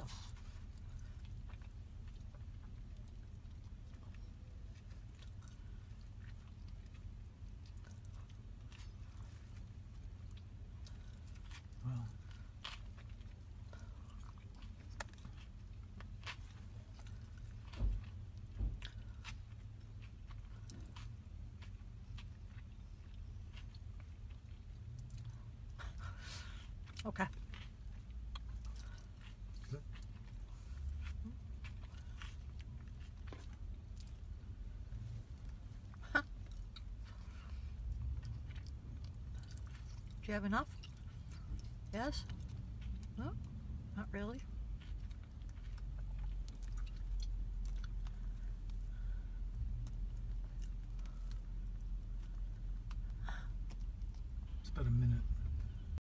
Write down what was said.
Well, Okay. Do you have enough? Yes? No? Not really? It's about a minute.